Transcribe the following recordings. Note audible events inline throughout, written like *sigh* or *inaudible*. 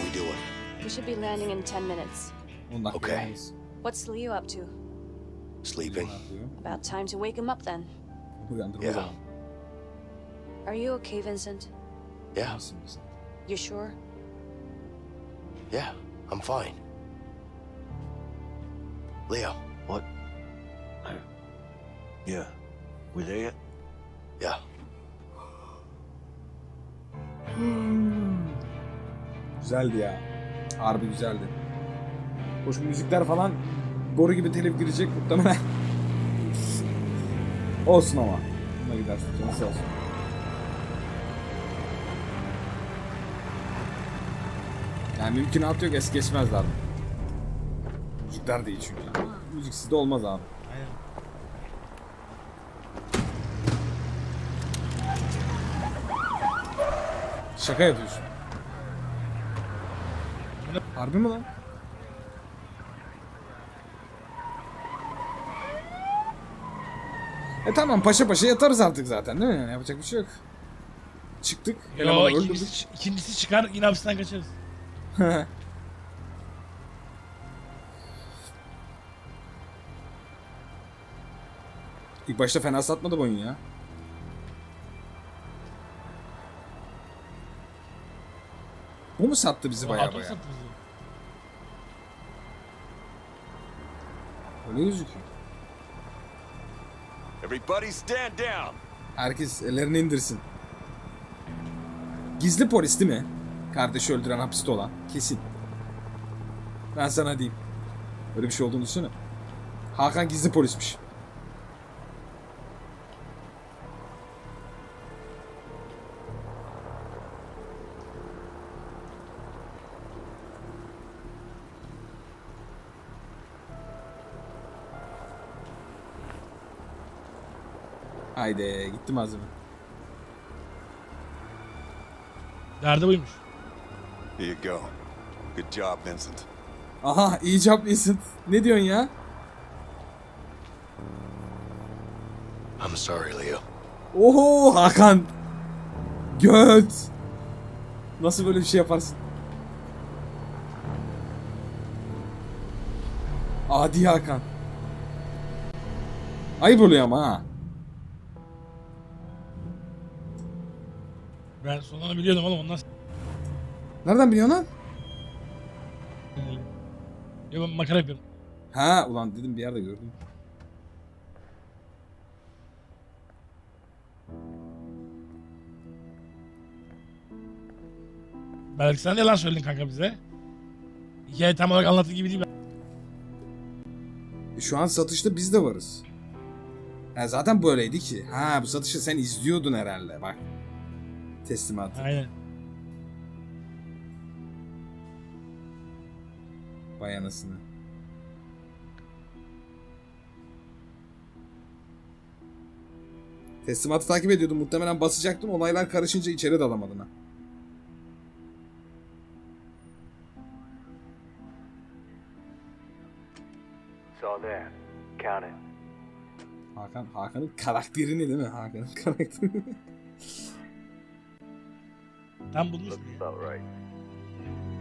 are we doing? We should be landing in 10 minutes. 10 Okay. What's Leo up to? Sleeping. About time to wake him up then. Yeah. Are you okay, Vincent? Yeah, Nasıl mısın? You sure? yeah, I'm fine. Leo, What? Yeah. We there yet? yeah. Hmm. Güzeldi ya. Harbi güzeldi. Hoş müzikler falan boru gibi telif girecek muhtemelen. *laughs* olsun ama. Buna gidersin. Canı sağ olsun. Yani mümkünatı yok es geçmezler. Müzikler de iyi çünkü. Müziksiz de olmaz abi. Şaka yapıyorsun. Harbi mi lan? E tamam paşa paşa yatarız artık zaten değil mi? Yani yapacak bir şey yok. Çıktık. Yo, ikincisi, ikincisi çıkar yine hapisten kaçarız. *laughs* İlk başta fena satmadı bu oyun ya. Bu mu sattı bizi baya Hatun baya? sattı bizi. Öyle gözüküyor. Everybody stand down. Herkes ellerini indirsin. Gizli polis değil mi? Kardeşi öldüren hapiste olan. Kesin. Ben sana diyeyim. Öyle bir şey olduğunu düşünsene. Hakan gizli polismiş. Haydi gitti malzeme. Derdi buymuş. Here you go. Good job, Vincent. Aha icap Vincent. Ne diyorsun ya? I'm sorry, Leo. Oho Hakan. Göt. Nasıl böyle bir şey yaparsın? Adi Hakan. Ayıp oluyor ama ha. Ben sonunu biliyordum oğlum ondan Nereden biliyorsun lan? Yo ben makara yapıyorum. Ha ulan dedim bir yerde gördüm. Belki sen de yalan söyledin kanka bize. Hikaye tam olarak anlattığı gibi değil. E, Şu an satışta biz de varız. Ha, zaten böyleydi ki. Ha bu satışı sen izliyordun herhalde bak. Teslimatı. Aynen. Vay anasını. Teslimatı takip ediyordum. Muhtemelen basacaktım. Olaylar karışınca içeri dalamadın ha. It's all there. Count it. Hakan, Hakan'ın karakterini değil mi? Hakan'ın *laughs* karakterini. Tam bulmuş. Looks about right.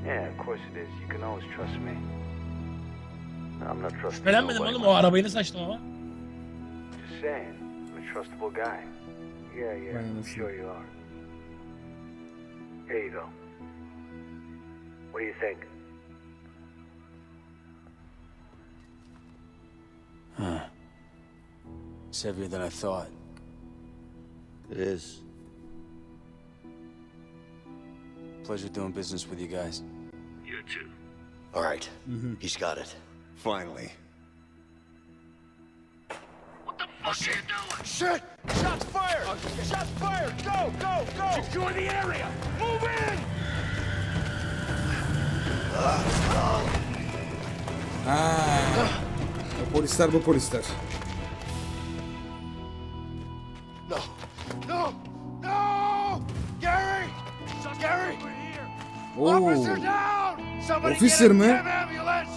Yeah, of course it is. You can always trust me. I'm not trusting Şüphelenmedim nobody. oğlum o arabayı nasıl açtım ama. Just saying. I'm a trustable guy. Yeah, yeah. I'm sure you are. Here you go. What do you think? Huh. It's heavier than I thought. It is. Pleasure doing business with you guys. You too. All right, mm-hmm. he's got it. Finally. What the fuck are you doing? Shit! Shots fired! Shots fired! Go! Go! Go! Secure the area! Move in! Ah. Ha. O polisler bu polisler. Damn ambulance!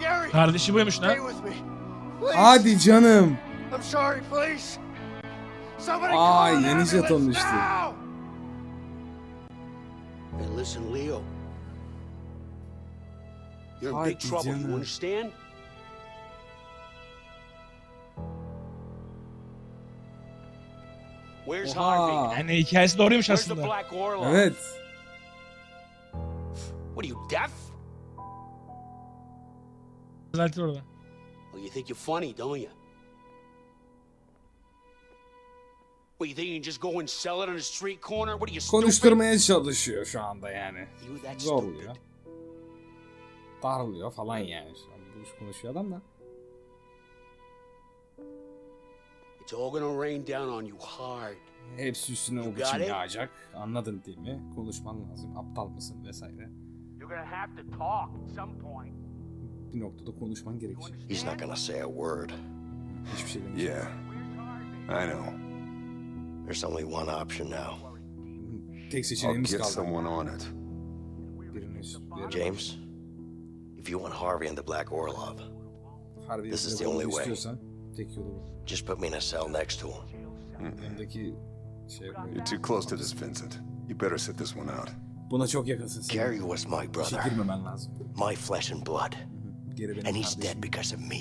Gary! Kardeşi buymuş lan. Stay with me. Please. Hadi canım. I'm sorry, please. Somebody Ay, call an yeni jeton düştü. now! Hey, listen, Leo. You're in Hadi big trouble, you canım. understand? Where's Harvey? Yani hikayesi doğruymuş Where's the aslında. Evet. What are you, deaf? Düzeltir orada. Well, you think you're funny, don't you? What, you think you can just go and sell it on a street corner? What are you, stupid? Konuşturmaya çalışıyor şu anda yani. Zorluyor. Darlıyor falan yani. Şu an bu iş konuşuyor adam da. It's all gonna rain down on you hard. Hepsi üstüne o biçim yağacak. Anladın değil mi? Konuşman lazım. Aptal mısın vesaire. You're gonna have to talk at some point. Bir noktada konuşman gerekecek. He's not gonna say a word. Hiçbir şey demeyecek. Yeah, I know. There's only one option now. Tek I'll get someone on it. Birini üstleyelim. James, if you want Harvey and the Black Orlov, Harbi This is the only way. tek yolu bu. just put me in a cell next to him. Yanındaki şey You're too close to this, Vincent. You better sit this one out. Buna çok yakınsın sen. Gary was my İşe brother, girmemen lazım. my flesh and blood, Geri benim and he's dead because of me.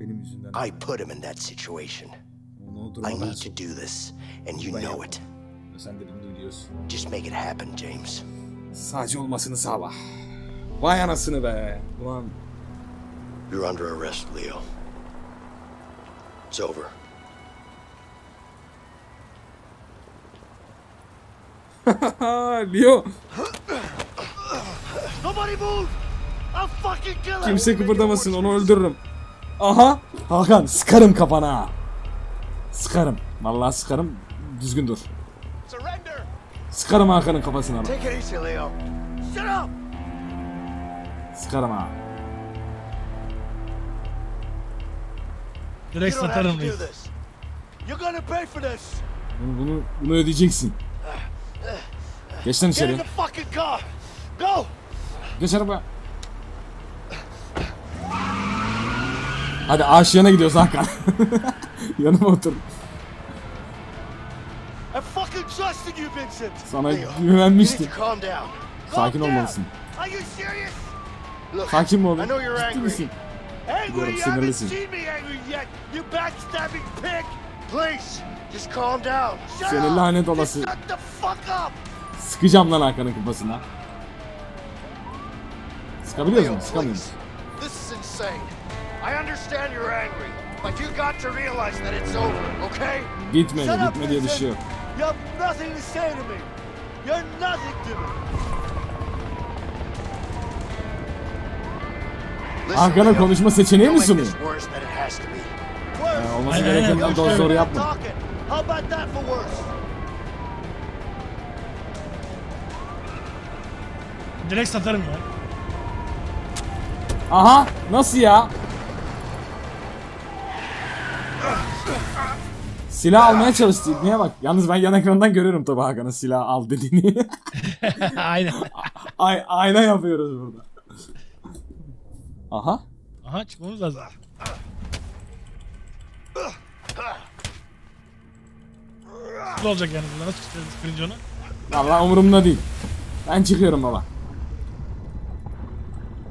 Benim yüzümden. I put him in that situation. I need to do this, and you know it. Sen de bunu biliyorsun. Just make it happen, James. Sadece olmasını sağla. Vay anasını be. Ulan You're under arrest, Leo. It's over. *laughs* Leo. Nobody move! I'll fucking kill him! Kimse kıpırdamasın onu öldürürüm. Aha. Hakan sıkarım kafana. Sıkarım. Vallahi sıkarım. Düzgün dur. Surrender! Sıkarım Hakan'ın kafasına. Take it easy, Leo. Shut up! Sıkarım ha. Direkt satarım reis. this. You're gonna pay for this. Bunu, bunu, bunu ödeyeceksin. Geç lan içeri. the fucking car. Go! Geç arabaya. Hadi aşığına gidiyoruz Hakan. *laughs* Yanıma otur. I'm fucking trusting you, Vincent. Sana güvenmiştim. Sakin olmalısın. Sakin mi you're Ciddi misin? Biliyorum, sinirlisin. Seni lanet olası. Sıkacağım lan Hakan'ın kafasına. Sıkabiliyor Leo, musun? Sıkamıyor musun? please. This is insane. I understand you're angry, but you got to realize that it's over, okay? Gitme, gitme diye bir şey yok. You have nothing to say to me. You're nothing to me. Listen, Hakan'a Leo, konuşma seçeneği mi sunuyor? Ha, olması gerekenden daha zor yapma. How about that for worse? Direkt satarım ya. Aha! Nasıl ya? Silah almaya çalıştı. Niye bak. Yalnız ben yan ekrandan görüyorum tabii Hakan'ın silah al dediğini. *laughs* Aynen. Ay, ayna yapıyoruz burada. Aha. Aha çıkmamız lazım. Ne olacak yani? Nasıl çıkacağız kırınca onu? Vallahi umurumda değil. Ben çıkıyorum baba.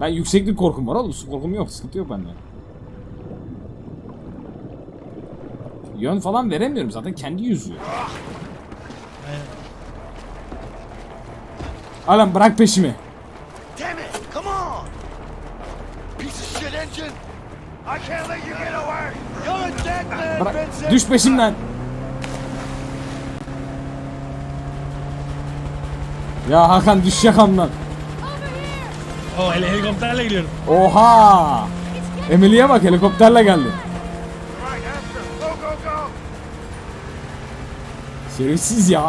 Ben yükseklik korkum var oğlum. Su korkum yok. Sıkıntı yok bende. Yön falan veremiyorum zaten. Kendi yüzüyor. Alan bırak peşimi. Bırak. Düş peşimden. Ya Hakan düş yakamdan. O hele helikopterle gidiyorum. Oha! Emily'e bak helikopterle geldi. Şerefsiz ya.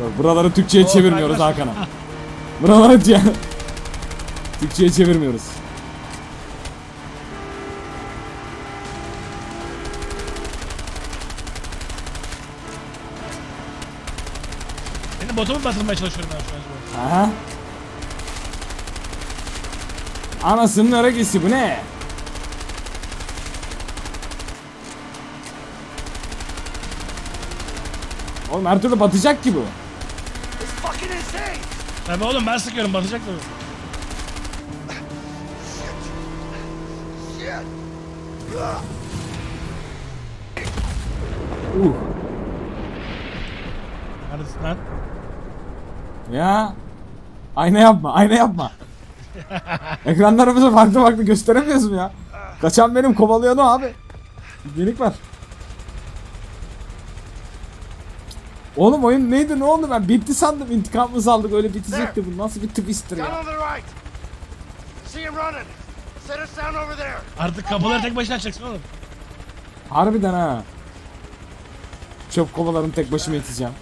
Yok, buraları Türkçe'ye çevirmiyoruz Hakan'a. Buraları Türkçe- Türkçe'ye çevirmiyoruz. Benim botumu batırmaya çalışıyorum ben şu an. Aha. Anasının örekisi bu ne? Oğlum her türlü batacak ki bu. Tabii oğlum ben sıkıyorum batacak. Shit! Uh. Neredesin lan? Ya. Ayna yapma, ayna yapma. *laughs* Ekranlarımızı farklı farklı gösteremiyoruz mu ya? Kaçan benim, kovalayan o abi. Yenik var. Oğlum oyun neydi ne oldu ben bitti sandım intikamımızı aldık öyle bitecekti bu nasıl bir twist'tir ya. Artık kapıları tek başına açacaksın oğlum. Harbiden ha. Çöp kovalarımı tek başıma iteceğim.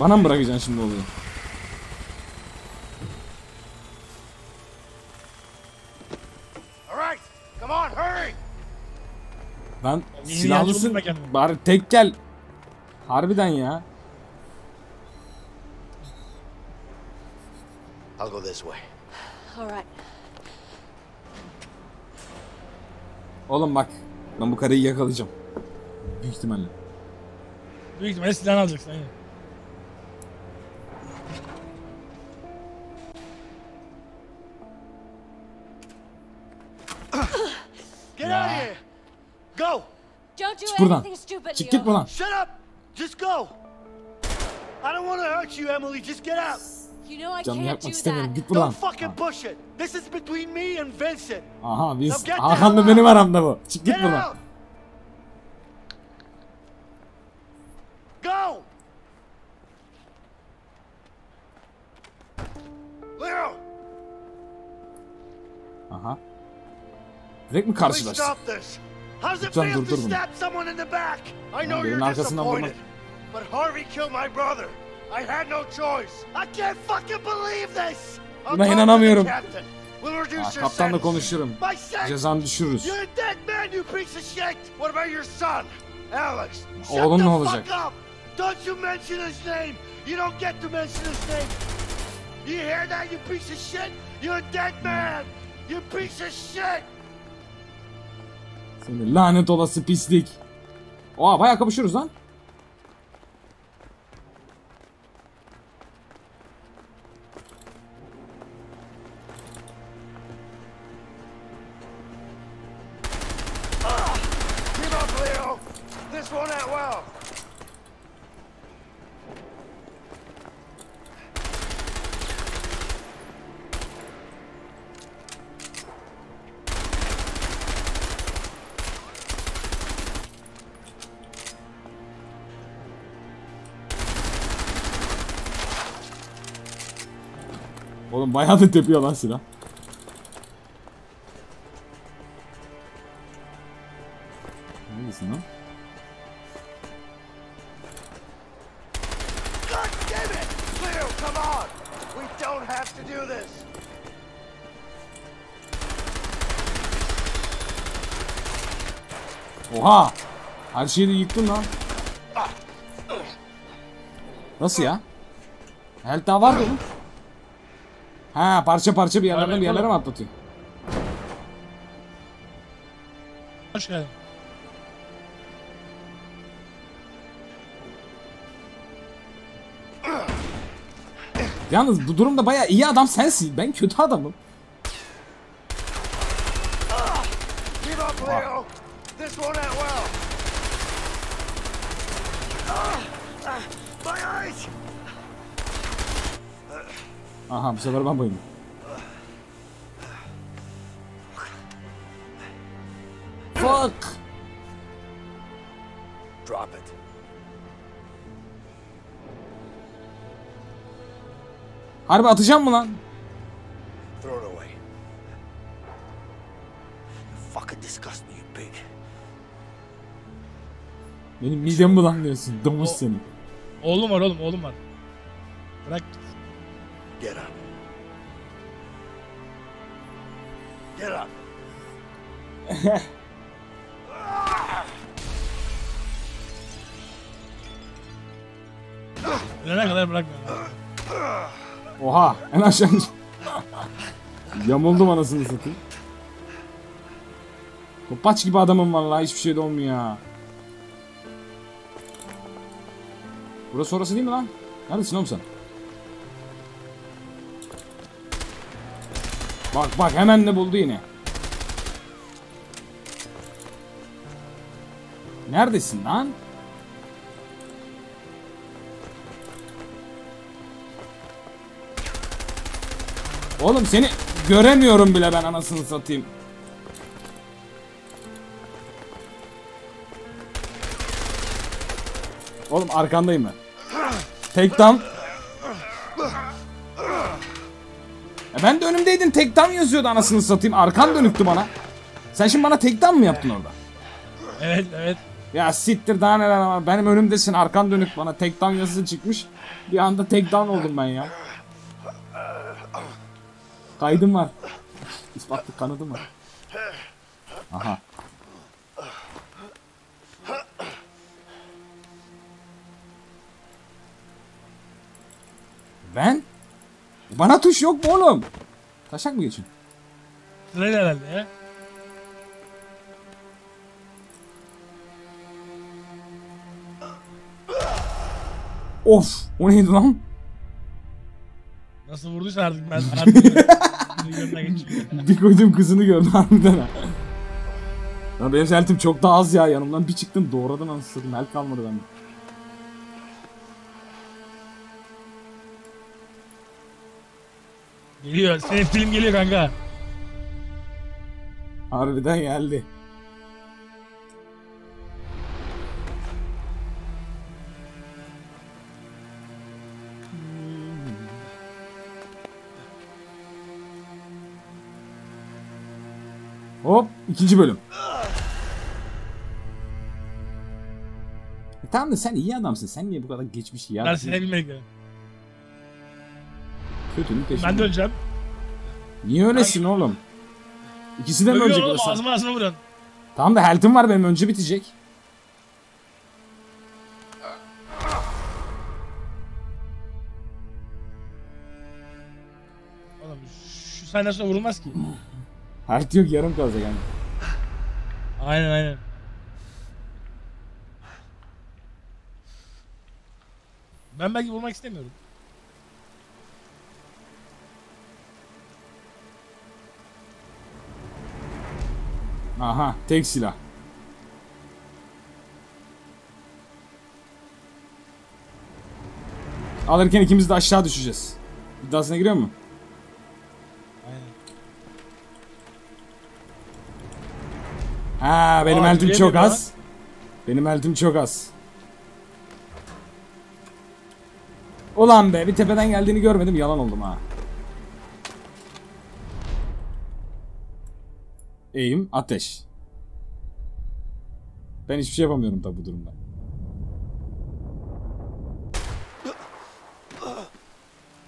Bana mı bırakacaksın şimdi olayı? All right. Come on, hurry. Lan silahlısın. Bari tek gel. Harbiden ya. I'll go this way. All right. Oğlum bak. Ben bu karıyı yakalayacağım. Büyük ihtimalle. Büyük ihtimalle silahını alacaksın. Aynen. Get out of here! Go! Don't do Çık buradan. anything stupid, Çık Leo. git buradan. Shut up! Just go! I don't want to hurt you, Emily. Just get out. You know I can't yakmak do istemiyorum. that. Git buradan. Don't fucking push it. This is between me and Vincent. Aha biz Hakan'la benim aramda bu. Çık git buradan. Go! Leo, Aha. Direkt mi karşılaştık? Lütfen durdur bunu. stab someone in the back? I know benim you're arkasından durmak- but Harvey killed my brother. I had no choice. I can't fucking believe this! Buna inanamıyorum. Ha, your kaptanla konuşurum. Cezanı düşürürüz. You're a dead man, you piece of shit! What about your son, Alex? Shut Oğlum ne olacak? Don't you mention his name! You don't get to mention his name! You hear that, you piece of shit? You're a dead man! You piece of shit! Lanet olası pislik. Oha bayağı kapışıyoruz lan. Oğlum bayağı da tepiyor lan silah. Neredesin lan? God damn it! Leo, come on! We don't have to do this. Oha! Her şeyi de yıktın lan. Nasıl ya? Health daha vardı oğlum. Ha parça parça bir yerlerden bir yerlere mi atlatıyor? Hoş geldin. Yalnız bu durumda bayağı iyi adam sensin. Ben kötü adamım. Aha bu sefer ben bayıldım. Fuck! Drop it. Harbi atacağım mı lan? Throw it away. Fucking disgust me, you pig. Benim midemi bulanlıyorsun. Domuz seni. Oğlum var oğlum oğlum var. Bırak. Get up. Get up. Ölene kadar bırakmıyorum. Oha en aşağı Yamuldum anasını satayım. Kopaç gibi adamım vallahi hiçbir şey de olmuyor ya. Burası orası değil mi lan? Neredesin oğlum sen? Bak bak hemen de buldu yine. Neredesin lan? Oğlum seni göremiyorum bile ben anasını satayım. Oğlum arkandayım ben. Tek tam. E ben de önümdeydin tek tam yazıyordu anasını satayım. Arkan dönüktü bana. Sen şimdi bana tek tam mı yaptın orada? Evet evet. Ya siktir daha neler var. Benim önümdesin arkan dönük bana tek down yazısı çıkmış. Bir anda tek down oldum ben ya. Kaydım var. İspatlı kanadım var. Aha. Ben? Bana tuş yok mu oğlum? Taşak mı geçin? Sırayla herhalde ya. Of! O neydi lan? Nasıl vurduysa artık ben bir koydum kızını gördüm harbiden ha. Benim seltim çok daha az ya yanımdan bir çıktım doğradın anasını el kalmadı bende. Geliyor. Senin film geliyor kanka. Harbiden geldi. Hop ikinci bölüm. E tamam da sen iyi adamsın. Sen niye bu kadar geçmiş ya? Ben seni bilmedim. Kötünün peşinde. Ben de öleceğim. Niye öylesin oğlum? İkisi de mi ölecek? oğlum ağzıma ağzıma vuruyorsun. Tamam da health'im var benim önce bitecek. Oğlum şu sahne sonra vurulmaz ki. Health yok yarım kalacak yani. Aynen aynen. Ben belki vurmak istemiyorum. Aha tek silah. Alırken ikimiz de aşağı düşeceğiz. İddiasına giriyor mu? Aynen. Ha benim Aa, eltim çok giremiyor az. Benim eltim çok az. Ulan be bir tepeden geldiğini görmedim yalan oldum ha. Eğim ateş. Ben hiçbir şey yapamıyorum tabi bu durumda.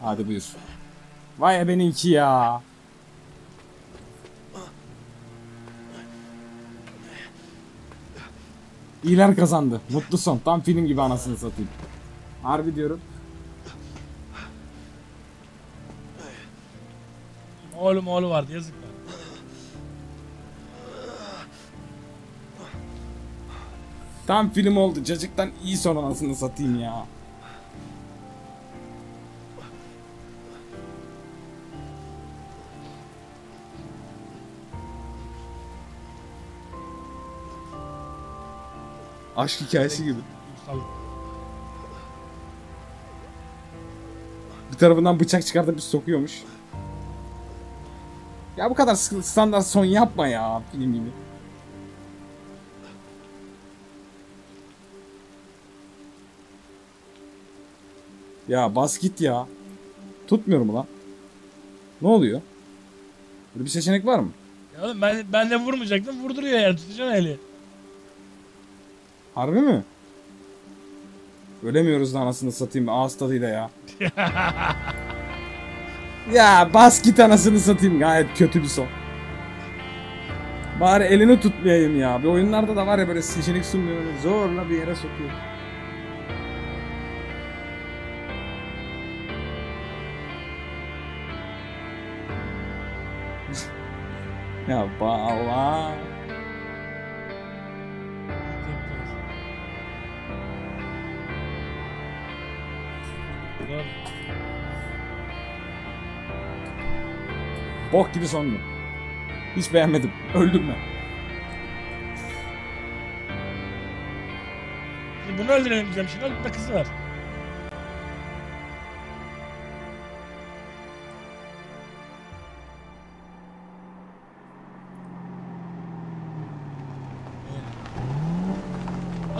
Hadi buyur. Vay ebeninki ya. İyiler kazandı. Mutlu son. Tam film gibi anasını satayım. Harbi diyorum. Oğlum oğlu vardı yazık Tam film oldu. Cacıktan iyi son anasını satayım ya. Aşk hikayesi gibi. Bir tarafından bıçak çıkartıp bir sokuyormuş. Ya bu kadar standart son yapma ya film gibi. Ya bas git ya. Tutmuyor mu lan? Ne oluyor? Böyle bir seçenek var mı? Ya oğlum ben, ben de vurmayacaktım. Vurduruyor yani. Tutacaksın eli. Harbi mi? Ölemiyoruz da anasını satayım ağız tadıyla ya. *laughs* ya bas git anasını satayım gayet kötü bir son. Bari elini tutmayayım ya. Bir oyunlarda da var ya böyle seçenek sunmuyor. Zorla bir yere sokuyor. Ya baba. Bok gibi sondu. Hiç beğenmedim. Öldüm ben. Bunu öldürelim diyeceğim şimdi. Öldürme kızı var.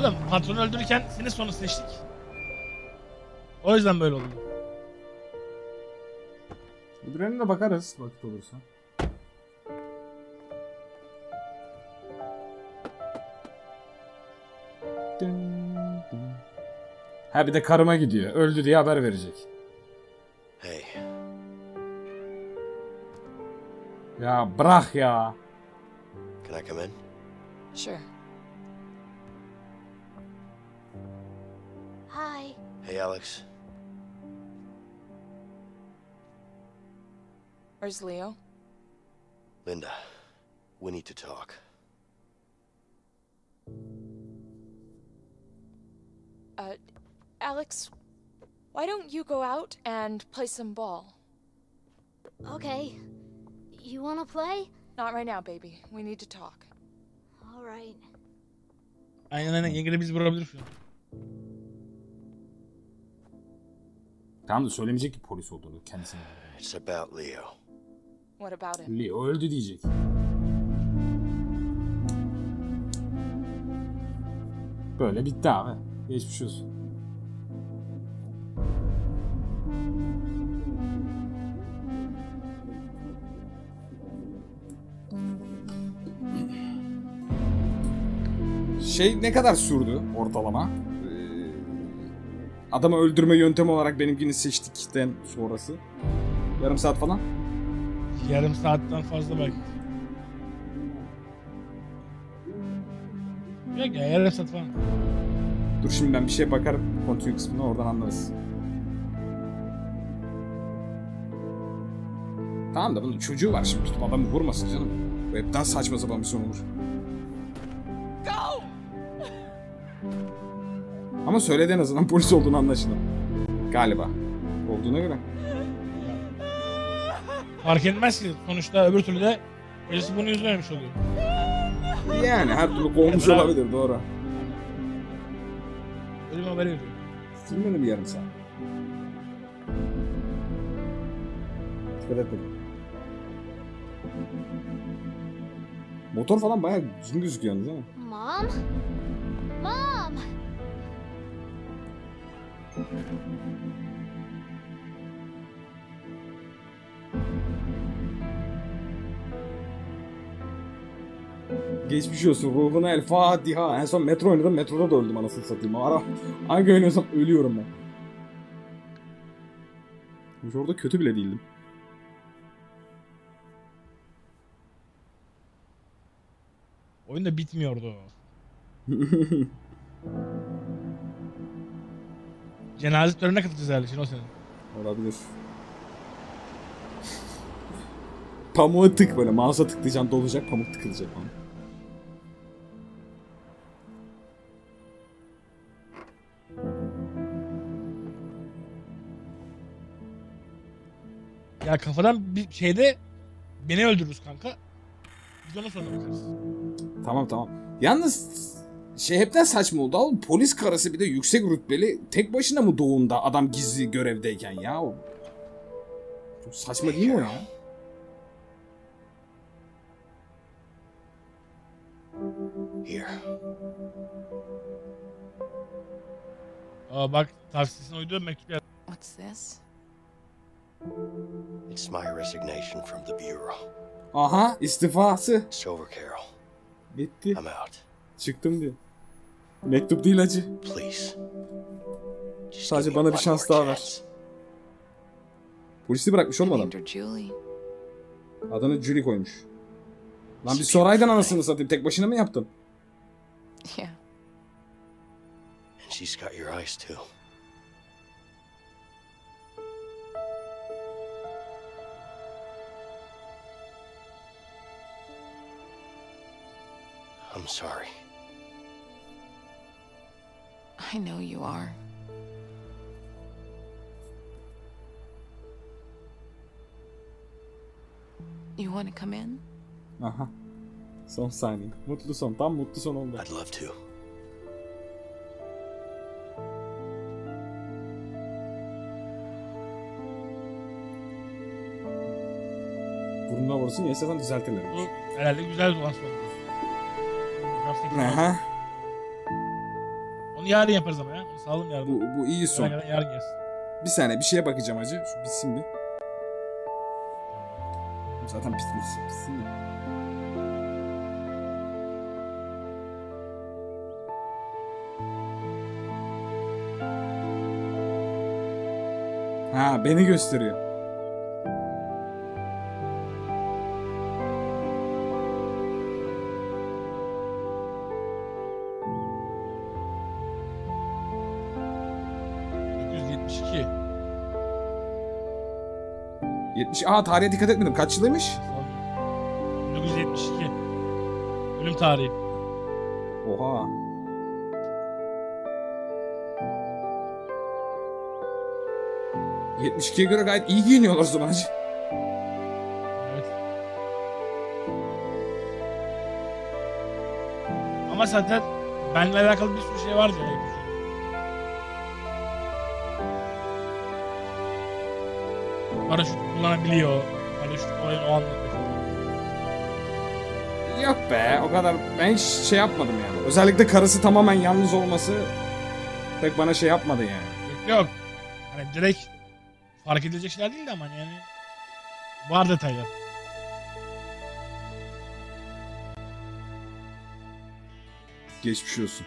Oğlum patronu öldürürken senin sonu seçtik. O yüzden böyle oldu. Öbürlerine de bakarız vakit olursa. Ha bir de karıma gidiyor. Öldü diye haber verecek. Hey, Ya bırak ya. can I come in? Sure. Hey, Alex. Where's Leo? Linda, we need to talk. Uh, Alex, why don't you go out and play some ball? Okay. You wanna play? Not right now, baby. We need to talk. Alright. Aynen aynen yenge de bizi vurabilir Tamam da söylemeyecek ki polis olduğunu kendisine. It's about Leo. What about him? Leo öldü diyecek. Böyle bitti abi. Geçmiş olsun. Şey ne kadar sürdü ortalama? Adamı öldürme yöntemi olarak benimkini seçtikten sonrası. Yarım saat falan. Yarım saatten fazla belki. Yok ya yarım saat falan. Dur şimdi ben bir şeye bakarım. Continue kısmını oradan anlarız. Tamam da bunun çocuğu var şimdi tutup adamı vurmasın canım. Bu hepten saçma sapan bir son olur. Ama söyledi en azından polis olduğunu anlaşılır. Galiba. Olduğuna göre. Fark etmez ki sonuçta öbür türlü de birisi bunu yüzmemiş oluyor. Yani her türlü kovmuş Bravo. olabilir doğru. Ölüm haberi veriyor. Sürmedi bir yarım saat. Dikkat etmedim. Motor falan bayağı düzgün gözüküyor yalnız ama. Mom? Mom! Geçmiş olsun ruhuna el Fatiha. En son metro oynadım. Metroda da öldüm anasını satayım. Ara, hangi oynuyorsam ölüyorum ben. Hiç orada kötü bile değildim. Oyun da bitmiyordu. *laughs* Cenaze törenine katılacağız herhalde şimdi o senin. Olabilir. Pamuğa tık böyle. Mouse'a tıklayacaksın dolacak. Pamuk tıkılacak bana. Ya kafadan bir şeyde beni öldürürüz kanka. Biz ona sonra bakarız. Tamam tamam. Yalnız şey hepten saçma oldu. Oğlum polis karısı bir de yüksek rütbeli tek başına mı doğumda adam gizli görevdeyken ya? O- Çok saçma değil mi o ya? Here. Aa bak tavsiyesine uydu mektup yaz. What's this? It's my resignation from the Bureau. Aha istifası. It's over, Carol. Bitti. I'm out. Çıktım diyor. Mektup değil acı. Sadece bana bir şans daha ver. Polisi bırakmış oğlum adam. Adını Julie koymuş. Lan bir soraydın anasını satayım. Tek başına mı yaptın? Yeah. And she's got your eyes too. I'm sorry. I know you are. You want to come in? Aha. Son saniye. Mutlu son. Tam mutlu son oldu. I'd love to. Burnuna vursun ya istersen düzeltirler. Bu herhalde güzel olan son. Aha. Onu yarın yaparız ama ya. Onu sağlam yarın. Bu, bu iyi son. Yarın, yarın gelsin. Bir saniye bir şeye bakacağım acı. Şu bitsin bir. Zaten bitmiş. Bitsin de. Ha beni gösteriyor. 70. Aa tarihe dikkat etmedim. Kaç yılıymış? Sağlam. 1972. Ölüm tarihi. Oha. ...72'ye göre gayet iyi giyiniyorlar o zaman. *laughs* Evet. Ama zaten benimle alakalı bir sürü şey vardı ya. Paraşüt kullanabiliyor. Paraşüt olayını o anlatıyor. Yok be o kadar ben hiç şey yapmadım yani. Özellikle karısı tamamen yalnız olması pek bana şey yapmadı yani. Yok yok. Hani direkt fark edilecek şeyler değil de ama yani var detaylar. Geçmiş olsun.